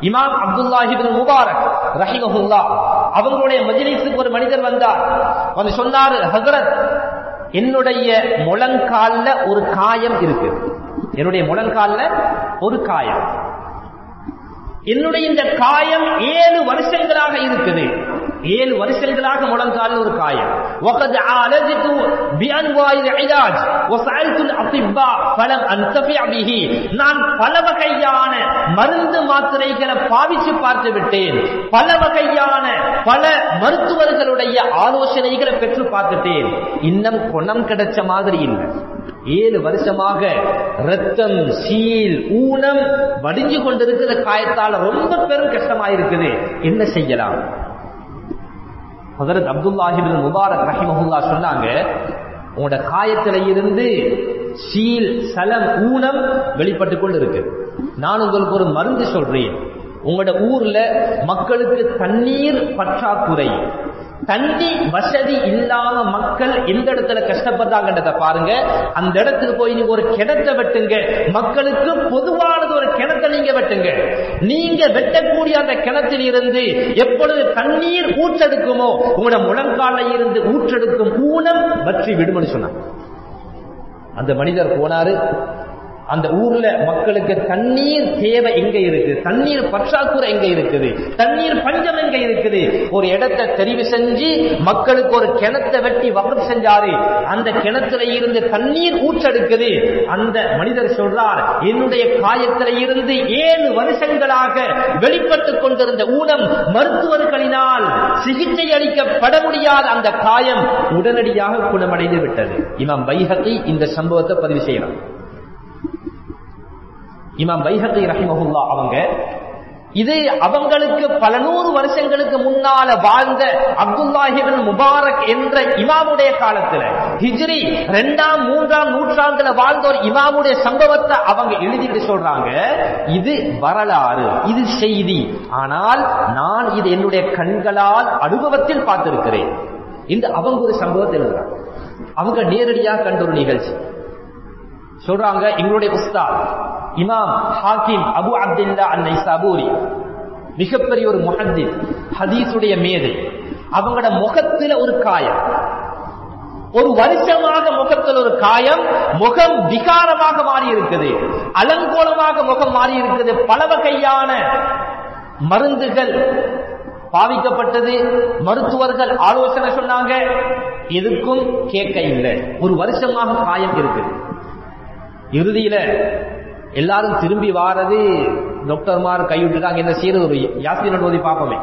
இமாம் அப்துல்லாஹிபின் முபாரக் ரஹிமஹுல்லா அவங்களுடைய மஜிலிஸுக்கு ஒரு மனிதர் வந்தார். வந்து சொன்னார் ஹசரத் என்னுடைய முழங்கால்ல ஒரு காயம் இருக்கு. என்னுடைய முழங்கால்ல ஒரு காயம். என்னுடைய இந்த காயம் ஏழு வருஷங்களாக இருக்குது ஏழு வருஷங்களாக முழங்கால ஒரு காயம் وقد عالجت بانواع العلاج وسالت الاطباء فلم انتفع به நான் பல வகையான மருந்து மாத்திரைகளை பாவிச்சு பார்த்து விட்டேன் பல வகையான பல மருத்துவர்களுடைய ஆலோசனைகளை பெற்று பார்த்துட்டேன் இன்னும் குணம் கிடைச்ச மாதிரி இல்லை ஏழு வருஷமாக ரத்தம் சீல் ஊனம் வடிஞ்சு கொண்டிருக்கிற காயத்தால ரொம்ப பெரும் கஷ்டமா இருக்குது என்ன செய்யலாம்? ஹசரத் அப்துல்லாஹிபின் முபாரக் ரஹிமஹுல்லா சொன்னாங்க உங்களோட காயத்தில இருந்து சீல் சலம் ஊனம் வெளிப்பட்டு கொண்டு இருக்கு நான் உங்களுக்கு ஒரு மருந்து சொல்றேன். உங்களோட ஊர்ல மக்களுக்கு தண்ணீர் பற்றாக்குறை. தண்ணி வசதி இல்லாம மக்கள் எந்த இடத்துல கஷ்டப்படுறாங்கன்றத பாருங்க. அந்த இடத்துக்கு போய் நீங்க ஒரு கிணத்தை வெட்டுங்க. மக்களுக்கு பொதுவானது ஒரு கிணத்தை நீங்க வெட்டுங்க. நீங்க வெட்டக்கூடிய அந்த கிணத்தில் இருந்து எப்பொழுது தண்ணீர் ஊற்றெடுக்குமோ உங்களோட முழங்கால இருந்து ஊற்றெடுக்கும் ஊனம் பற்றி விடுமனு சொன்னாங்க. அந்த மனிதர் போனாரு. அந்த ஊர்ல மக்களுக்கு தண்ணீர் தேவை எங்க இருக்கு? தண்ணீர் பற்றாக்குறை எங்க இருக்குது? தண்ணீர் பஞ்சம் எங்க இருக்குது? ஒரு இடத்தை தெரிவு செஞ்சு மக்களுக்கு ஒரு கிணத்தை வெட்டி வகம் செஞ்சாரு. அந்த கிணத்துல இருந்து தண்ணீர் ஊற்றெடுக்குது. அந்த மனிதர் சொல்றார் என்னுடைய காயத்துல இருந்து ஏழு வருஷங்களாக வெளிப்பட்டுக் கொண்டிருந்த ஊனம் மருத்துவர்களினால் சிகிச்சை அளிக்கப்பட முடியாத அந்த காயம் உடனடியாக குணமடைந்து விட்டது. இமாம் பைஹத்தி இந்த சம்பவத்தை பதிவு செய்யலாம். இமாம் பைஹத்தி ரஹிமஹுல்லா அவங்க இது அவங்களுக்கு பல நூறு வருஷங்களுக்கு முன்னால வாழ்ந்த அப்துல்லாஹிபின் முபாரக் என்ற இமாமுடைய காலத்துல ஹிஜ்ரி இரண்டாம் மூன்றாம் நூற்றாண்டுல வாழ்ந்த ஒரு இமாமுடைய சம்பவத்தை அவங்க எழுதிட்டு சொல்றாங்க இது வரலாறு இது செய்தி. ஆனால் நான் இது என்னுடைய கண்களால் அனுபவத்தில் பார்த்திருக்கிறேன். இந்த அவங்க ஒரு சம்பவத்தை எழுதுறாங்க. அவங்க நேரடியாக கண்ட ஒரு நிகழ்ச்சி. சொல்றாங்க எங்களுடைய உஸ்தாத் இமாம் ஹாக்கிம் அபு அப்துல்லா அன்னை சபூரி மிகப்பெரிய ஒரு முஹத்தின் ஹதீஸுடைய மேதை. அவங்களோட முகத்துல ஒரு காயம். ஒரு வருஷமாக முகத்தில் ஒரு காயம் முகம் விகாரமாக மாறி இருக்குது அலங்கோலமாக முகம் மாறி இருக்குது பல வகையான மருந்துகள் பாவிக்கப்பட்டது மருத்துவர்கள் ஆலோசனை சொன்னாங்க எதுக்கும் கேட்க இல்லை. ஒரு வருஷமாக காயம் இருக்குது. இறுதியில எல்லாரும் திரும்பி வாரது டாக்டர்மார் கைவிட்டுருக்காங்க என்ன செய்யறது? ஒரு யாத்திரை ஓதி பார்ப்போமே.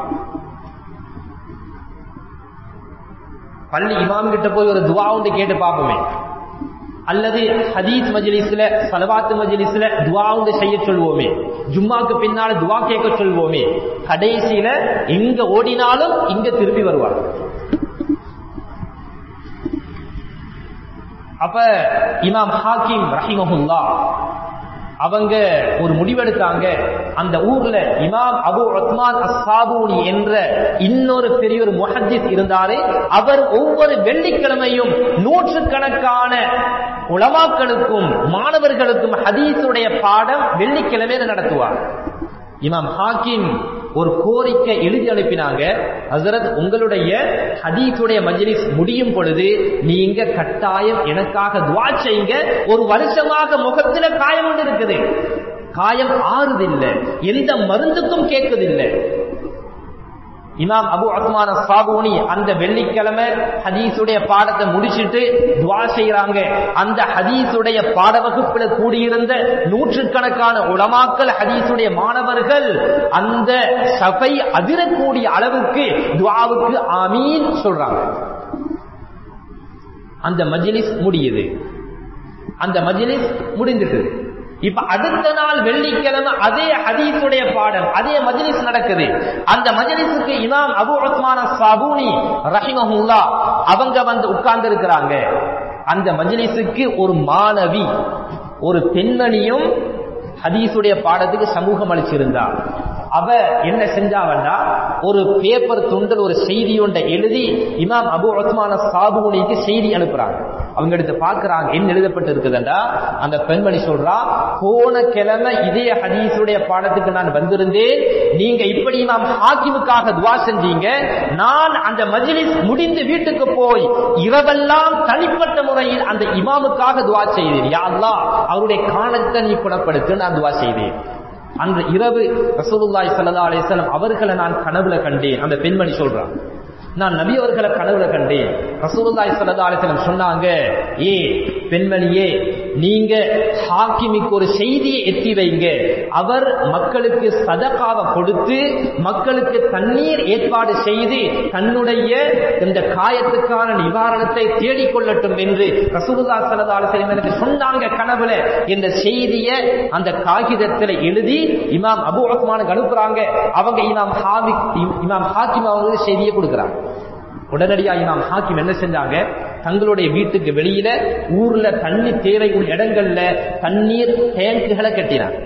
பள்ளி இமாம் கிட்ட போய் ஒரு துவா உண்டு கேட்டு பார்ப்போமே. அல்லது ஹதீஸ் மஜ்லிஸ்ல சலவாத்து மஜ்லிஸ்ல துவா உண்டு செய்ய சொல்வோமே. ஜும்மாக்கு பின்னால துவா கேட்க சொல்வோமே. கடைசியில எங்க ஓடினாலும் இங்க திரும்பி வருவார்கள். அப்ப இமாம் ஹாக்கிம் ரஹிமஹுல்லா அவங்க ஒரு முடிவெடுத்தாங்க. அந்த ஊர்ல இமாம் அபு உத்மான் அசாபூனி என்ற இன்னொரு பெரிய ஒரு முஹஜித் இருந்தாரே. அவர் ஒவ்வொரு வெள்ளிக்கிழமையும் நூற்றுக்கணக்கான உளமாக்களுக்கும் மாணவர்களுக்கும் ஹதீஸுடைய பாடம் வெள்ளிக்கிழமையில நடத்துவார். இமாம் ஹாக்கிம் ஒரு கோரிக்கை எழுதி அனுப்பினாங்க. ஹசரத் உங்களுடைய ஹதீஸுடைய மஜ்லிஸ் முடியும் பொழுது நீங்க கட்டாயம் எனக்காக துவா செய்யுங்க. ஒரு வருஷமாக முகத்துல காயம் ஒன்று இருக்குது. காயம் ஆறுதில்லை. எந்த மருந்துக்கும் கேட்குதில்லை. இமாம் அபு அத்மான சாபூனி அந்த வெள்ளிக்கிழமை ஹதீஸுடைய பாடத்தை முடிச்சிட்டு துவா செய்யறாங்க அந்த ஹதீஸுடைய பாட வகுப்புல கூடியிருந்த நூற்றுக்கணக்கான உலமாக்கல் ஹதீஸுடைய மாணவர்கள் அந்த சபை அதிரக்கூடிய அளவுக்கு துவாவுக்கு ஆமீன் சொல்றாங்க. அந்த மஜிலிஸ் முடியுது. அந்த மஜிலிஸ் முடிந்துட்டு இப்ப அடுத்த நாள் வெள்ளிக்கிழமை அதே ஹதீஸுடைய பாடம் அதே மஜ்லிஸ் நடக்குது. அந்த மஜ்லிஸுக்கு இமாம் அபு உஸ்மான சாபூனி ரஹிமஹுல்லா அவங்க வந்து உட்கார்ந்து இருக்கிறாங்க அந்த மஜ்லிஸுக்கு ஒரு மாணவி ஒரு பெண்மணியும் ஹதீஸுடைய பாடத்துக்கு சமூகம் அளிச்சிருந்தா. அவ என்ன செஞ்சாவண்டா? ஒரு பேப்பர் துண்டல் ஒரு செய்தி ஒன்றை எழுதி இமாம் அபு உஸ்மான சாபுனிக்கு செய்தி அனுப்புறாங்க. அவங்க எடுத்து பார்க்கிறாங்க என்ன எழுதப்பட்டு இருக்குதுண்டா அந்த பெண்மணி சொல்றா போன கிழமை இதே ஹதீஸுடைய பாடத்துக்கு நான் வந்திருந்தேன். நீங்க இப்படி நாம் ஹாக்கிமுக்காக துவா செஞ்சீங்க. நான் அந்த மஜிலிஸ் முடிந்து வீட்டுக்கு போய் இரவெல்லாம் தனிப்பட்ட முறையில் அந்த இமாமுக்காக துவா செய்தேன். யா அவருடைய காணத்தை நீ குணப்படுத்து நான் துவா செய்தேன். அன்று இரவு ரசூலுல்லாய் சல்லா அலிஸ்லாம் அவர்களை நான் கனவுல கண்டேன். அந்த பெண்மணி சொல்றான் நான் நபி அவர்களை கனவுல கண்டேன். ரசூலுல்லாஹி ஸல்லல்லாஹு அலிசலம் சொன்னாங்க ஏ பெண்மணியே நீங்க ஹாக்கிமுக்கு ஒரு செய்தியை எத்தி வைங்க. அவர் மக்களுக்கு சதக்காவை கொடுத்து மக்களுக்கு தண்ணீர் ஏற்பாடு செய்து தன்னுடைய இந்த காயத்துக்கான நிவாரணத்தை தேடிக்கொள்ளட்டும் என்று ரசூலுல்லாஹி ஸல்லல்லாஹு அலிசலம் எனக்கு சொன்னாங்க கனவுல. இந்த செய்தியை அந்த காகிதத்தில் எழுதி இமாம் அபு உஸ்மானுக்கு அனுப்புறாங்க. அவங்க இமாம் ஹாமி இமாம் ஹாக்கிம் அவங்களுக்கு செய்தியை கொடுக்குறாங்க. உடனடியாக இமாம் ஹாக்கிம் என்ன செஞ்சாங்க? தங்களுடைய வீட்டுக்கு வெளியில ஊர்ல தண்ணி தேவை உள்ள இடங்கள்ல தண்ணீர் டேங்குகளை கட்டினாங்க.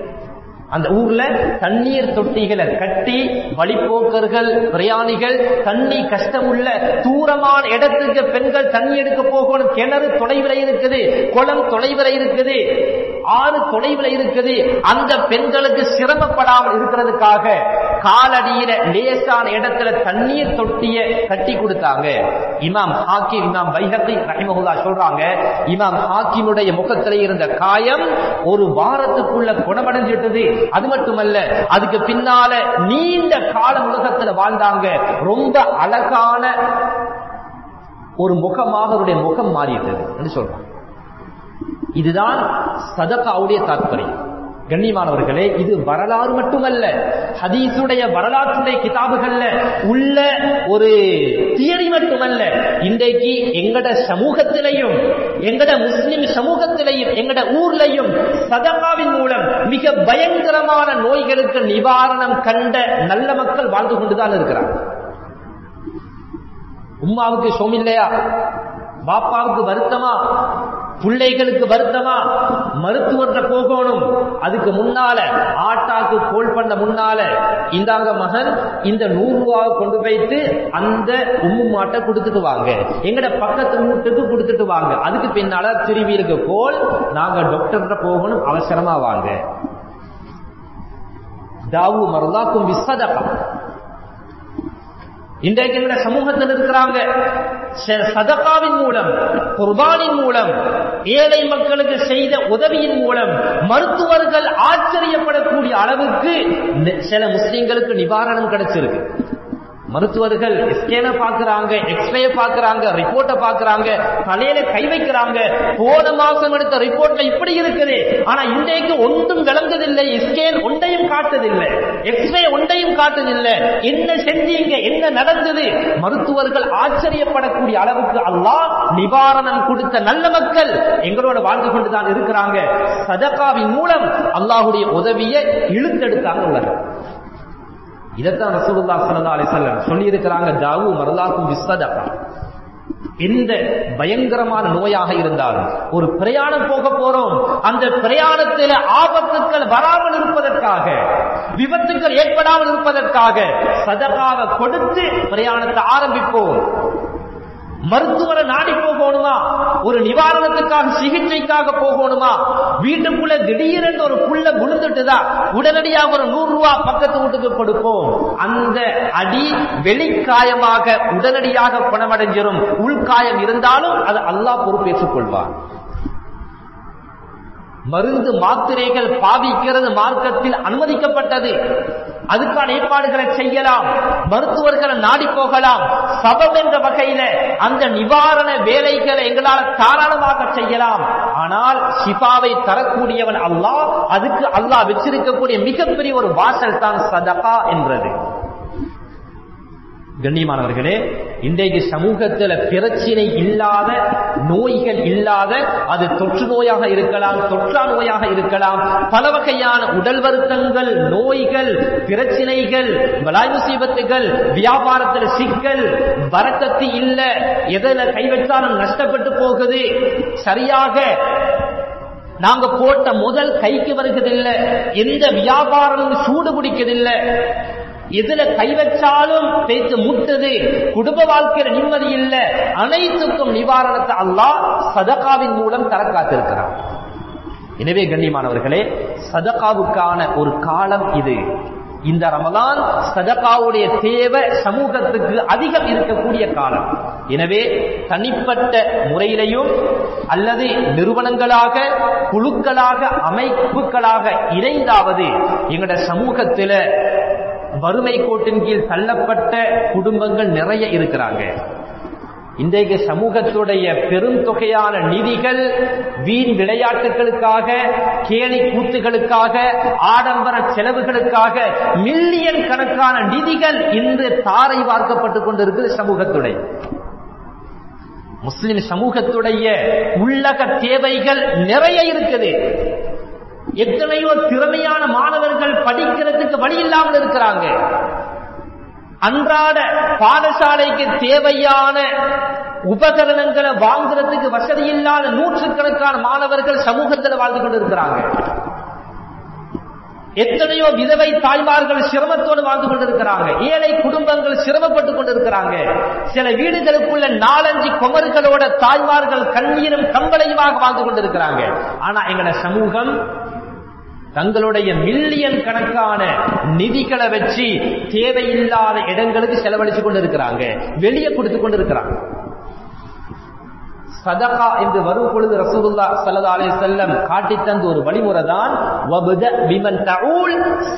அந்த ஊர்ல தண்ணீர் தொட்டிகளை கட்டி வழிபோக்கர்கள் பிரயாணிகள் தண்ணி கஷ்டம் உள்ள தூரமான இடத்துக்கு பெண்கள் தண்ணி எடுக்க போகணும். கிணறு தொலைவில் இருக்குது குளம் தொலைவில் இருக்குது ஆறு தொலைவில் இருக்குது. அந்த பெண்களுக்கு சிரமப்படாமல் இருக்கிறதுக்காக காலடியில லேசான இடத்துல தண்ணீர் தொட்டிய கட்டி கொடுத்தாங்க. இமாம் ஹாக்கிம் இமாம் பைஹத்தி ரஹிமகுல்லா சொல்றாங்க இமாம் ஹாக்கிமுடைய முகத்தில் இருந்த காயம் ஒரு வாரத்துக்குள்ள குணமடைஞ்சிட்டது. அது மட்டுமல்ல அதுக்கு பின்னால நீண்ட கால உலகத்துல வாழ்ந்தாங்க. ரொம்ப அழகான ஒரு முகமாக அவருடைய முகம் மாறிட்டது. என்று சொல்றாங்க? இதுதான் சதகாவுடைய தாற்பயம். கண்ணியமானவர்களே இது வரலாறு மட்டுமல்ல. ஹதீஸுடைய வரலாற்றுடைய கிதாபுகள்ல உள்ள ஒரு தியரி மட்டுமல்ல. இன்றைக்கு எங்கட சமூகத்திலையும் எங்கட முஸ்லிம் சமூகத்திலையும் எங்கட ஊர்லையும் சதகாவின் மூலம் மிக பயங்கரமான நோய்களுக்கு நிவாரணம் கண்ட நல்ல மக்கள் வாழ்ந்து கொண்டுதான் இருக்கிறார் உம்மாவுக்கு சோமில்லையா? பாப்பாவுக்கு வருத்தமா? பிள்ளைகளுக்கு வருத்தமா? மருத்துவர்கிட்ட போகணும். அதுக்கு முன்னால ஆட்டாக்கு கோல் பண்ண முன்னால இந்தாங்க மகன் இந்த நூறு ரூபாவை கொண்டு போயிட்டு அந்த உம்மு மாட்டை கொடுத்துட்டு வாங்க. எங்கட பக்கத்து வீட்டுக்கு கொடுத்துட்டு வாங்க. அதுக்கு பின்னால திருவியிலுக்கு போல் நாங்க டாக்டர்கிட்ட போகணும் அவசரமா வாங்க. தாவு மருந்தாக்கும் விசதகா இன்றைக்கு எங்க சமூகத்தில் இருக்கிறாங்க. சதகாவின் மூலம் குர்பானின் மூலம் ஏழை மக்களுக்கு செய்த உதவியின் மூலம் மருத்துவர்கள் ஆச்சரியப்படக்கூடிய அளவுக்கு சில முஸ்லிம்களுக்கு நிவாரணம் கிடைச்சிருக்கு. மருத்துவர்கள் ஸ்கேனை பார்க்கறாங்க எக்ஸ்ரே பார்க்கறாங்க ரிப்போர்ட்டை பார்க்கறாங்க தலையில கை வைக்கிறாங்க. போன மாசம் எடுத்த ரிப்போர்ட்ல இப்படி இருக்குது. ஆனா இன்றைக்கு ஒன்றும் விளங்குதில்லை. ஸ்கேன் ஒன்றையும் காட்டுதில்லை. எக்ஸ்ரே ஒன்றையும் காட்டுதில்லை. என்ன செஞ்சீங்க? என்ன நடந்தது? மருத்துவர்கள் ஆச்சரியப்படக்கூடிய அளவுக்கு அல்லாஹ் நிவாரணம் கொடுத்த நல்ல மக்கள் எங்களோட வாழ்ந்து கொண்டுதான் இருக்கிறாங்க. சதகாவின் மூலம் அல்லாஹுடைய உதவியை இழுத்தெடுத்தாங்க உலகம் இதைத்தான் ரசூலுல்லாஹ் சல்லா அலைஹி வஸல்லம் சொல்லி இருக்கிறாங்க தாவு மரலாக்கும் எந்த பயங்கரமான நோயாக இருந்தாலும் ஒரு பிரயாணம் போக போறோம் அந்த பிரயாணத்தில் ஆபத்துக்கள் வராமல் இருப்பதற்காக விபத்துக்கள் ஏற்படாமல் இருப்பதற்காக சதகாவை கொடுத்து பிரயாணத்தை ஆரம்பிப்போம். மருத்துவரை நாடி போகணுமா? ஒரு நிவாரணத்துக்காக சிகிச்சைக்காக போகணுமா? வீட்டுக்குள்ள திடீரென்று ஒரு புள்ள விழுந்துட்டுதா? உடனடியாக ஒரு நூறு ரூபாய் பக்கத்து வீட்டுக்கு கொடுப்போம். அந்த அடி வெளிக்காயமாக உடனடியாக குணமடைஞ்சிரும். உள்காயம் இருந்தாலும் அது அல்லாஹ் பொறுப்பேற்றுக் கொள்வார் மருந்து மாத்திரைகள் பாவிக்கிறது மார்க்கத்தில் அனுமதிக்கப்பட்டது. அதுக்கான ஏற்பாடுகளை செய்யலாம். மருத்துவர்களை நாடி போகலாம். சபம் என்ற வகையில அந்த நிவாரண வேலைகளை எங்களால் தாராளமாக செய்யலாம். ஆனால் சிபாவை தரக்கூடியவன் அல்லாஹ் அதுக்கு அல்லாஹ் வச்சிருக்கக்கூடிய மிகப்பெரிய ஒரு வாசல் தான் சதகா என்றது. கண்ணியமானவர்களே இன்றைக்கு சமூகத்தில் பிரச்சனை இல்லாத நோய்கள் இல்லாத அது தொற்று நோயாக இருக்கலாம் தொற்றா நோயாக இருக்கலாம் பல வகையான உடல் வருத்தங்கள் நோய்கள் பிரச்சனைகள் வலாய்வு முசீபத்துகள் வியாபாரத்தில் சிக்கல் வரக்கத்து இல்ல எதில் கைவற்றாலும் நஷ்டப்பட்டு போகுது. சரியாக நாங்க போட்ட முதல் கைக்கு வருகிறதில்லை எந்த வியாபாரமும் சூடு பிடிக்கதில்லை எதுல கை வச்சாலும் பேச்சு முட்டுது குடும்ப வாழ்க்கையில நிம்மதி இல்ல அனைத்துக்கும் நிவாரணத்தை அல்லாஹ் சதகாவின் மூலம் தர காத்திருக்கிறார் எனவே கண்ணியமானவர்களே சதகாவுக்கான ஒரு காலம் இது. இந்த ரமலான் சதகாவுடைய தேவை சமூகத்துக்கு அதிகம் இருக்கக்கூடிய காலம். எனவே தனிப்பட்ட முறையிலையும் அல்லது நிறுவனங்களாக குழுக்களாக அமைப்புகளாக இணைந்தாவது எங்களோட சமூகத்தில் வறுமை கோட்டின் கீழ் தள்ளப்பட்ட குடும்பங்கள் நிறைய இருக்கிறாங்க. இன்றைக்கு சமூகத்துடைய பெரும் தொகையான நிதிகள் வீண் விளையாட்டுகளுக்காக கேலி கூத்துகளுக்காக ஆடம்பர செலவுகளுக்காக மில்லியன் கணக்கான நிதிகள் இன்று தாரை பார்க்கப்பட்டுக் கொண்டிருக்கிறது சமூகத்துடைய. முஸ்லிம் சமூகத்துடைய உள்ளக தேவைகள் நிறைய இருக்குது. எத்தனையோ திறமையான மாணவர்கள் படிக்கிறதுக்கு வழி இல்லாமல் இருக்கிறாங்க. அன்றாட பாடசாலைக்கு தேவையான உபகரணங்களை வாங்குறதுக்கு வசதி இல்லாத நூற்றுக்கணக்கான மாணவர்கள் சமூகத்தில் வாழ்ந்து கொண்டிருக்கிறாங்க. எத்தனையோ விதவை தாய்மார்கள் சிரமத்தோடு வாழ்ந்து கொண்டிருக்கிறாங்க. ஏழை குடும்பங்கள் சிரமப்பட்டுக் கொண்டிருக்கிறாங்க. சில வீடுகளுக்குள்ள நாலஞ்சு குமர்களோட தாய்மார்கள் கண்ணீரும் கம்பளையுமாக வாழ்ந்து கொண்டிருக்கிறாங்க. ஆனா எங்களோட சமூகம் தங்களுடைய மில்லியன் கணக்கான நிதிகளை வச்சு தேவையில்லாத இடங்களுக்கு செலவழிச்சு கொண்டிருக்கிறாங்க. வெளியே கொடுத்து கொண்டிருக்கிறாங்க. சதகா என்று வரும் பொழுது ரசூலுல்லா சல்லா அலே செல்லம் காட்டி தந்த ஒரு வழிமுறை தான்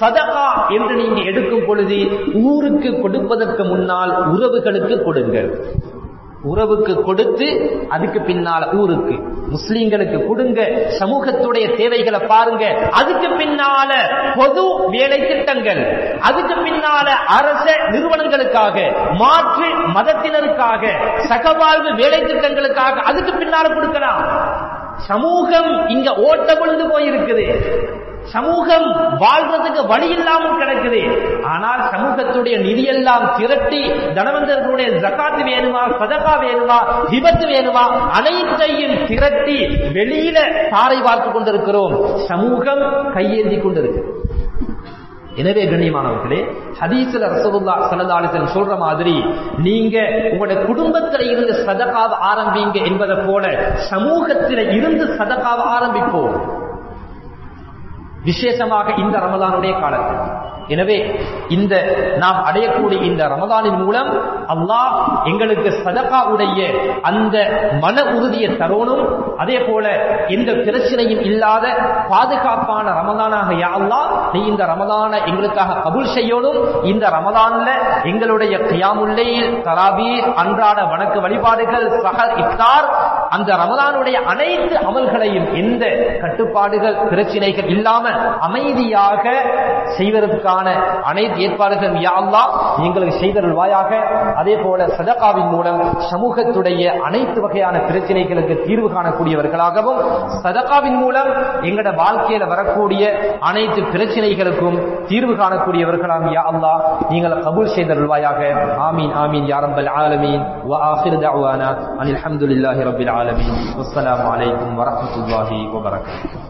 சதகா என்று நீங்க எடுக்கும் பொழுது ஊருக்கு கொடுப்பதற்கு முன்னால் உறவுகளுக்கு கொடுங்கள். உறவுக்கு கொடுத்து அதுக்கு பின்னால ஊருக்கு. முஸ்லீம்களுக்கு கொடுங்க சமூகத்துடைய தேவைகளை பாருங்க. அதுக்கு பின்னால பொது வேலை திட்டங்கள். அதுக்கு பின்னால அரச நிறுவனங்களுக்காக மாற்று மதத்தினருக்காக சகவாழ்வு வேலை திட்டங்களுக்காக அதுக்கு பின்னால கொடுக்கலாம். சமூகம் இங்க ஓட்ட விழுந்து போயிருக்குது. சமூகம் வாழ்றதுக்கு வழி இல்லாமல் கிடக்குது. ஆனால் சமூகத்துடைய நிதியெல்லாம் திரட்டி தனவந்தர்களுடைய ஜக்காத்து வேணுமா சதகா வேணுமா விபத்து வேணுமா அனைத்தையும் திரட்டி வெளியில பாறை பார்த்து கொண்டிருக்கிறோம். சமூகம் கையேந்தி கொண்டிருக்கு. எனவே கண்ணியமானவர்களே ஹதீஸ்ல ரசகுல்லா சல்லல்லாஹு சொல்ற மாதிரி நீங்க உங்களுடைய குடும்பத்தில இருந்து சதகாவை ஆரம்பிங்க என்பதை போல சமூகத்தில இருந்து சதகாவை ஆரம்பிப்போம். விசேஷமாக இந்த ரமதானுடைய காலத்தில். எனவே இந்த நாம் அடையக்கூடிய இந்த ரமதானின் மூலம் அல்லாஹ் எங்களுக்கு சதகாவுடைய அந்த மன உறுதியை தரோனும் அதே போல எந்த பிரச்சனையும் இல்லாத பாதுகாப்பான ரமதானாக யாழ்லா நீ இந்த ரமதான எங்களுக்காக கபுல் செய்யணும். இந்த ரமதான்ல எங்களுடைய கியாமுல்லையில் தராபீர் அன்றாட வணக்க வழிபாடுகள் சஹர் இஃப்தார் அந்த ரமதானுடைய அனைத்து அமல்களையும் எந்த கட்டுப்பாடுகள் பிரச்சனைகள் இல்லாமல் அமைதியாக தொடர்பான அனைத்து ஏற்பாடுகளும் யாழ்லா எங்களுக்கு செய்தருள்வாயாக அதே போல சதகாவின் மூலம் சமூகத்துடைய அனைத்து வகையான பிரச்சனைகளுக்கு தீர்வு காணக்கூடியவர்களாகவும் சதகாவின் மூலம் எங்களோட வாழ்க்கையில வரக்கூடிய அனைத்து பிரச்சனைகளுக்கும் தீர்வு காணக்கூடியவர்களாம் யா அல்லா நீங்கள் கபூல் செய்தருள்வாயாக ஆமீன் ஆமீன் யாரம்பல் ஆலமீன். அனில் ரபில் ஆலமீன். அஸ்லாம் வலைக்கம் வரமத்துல்லாஹி வபரகாத்து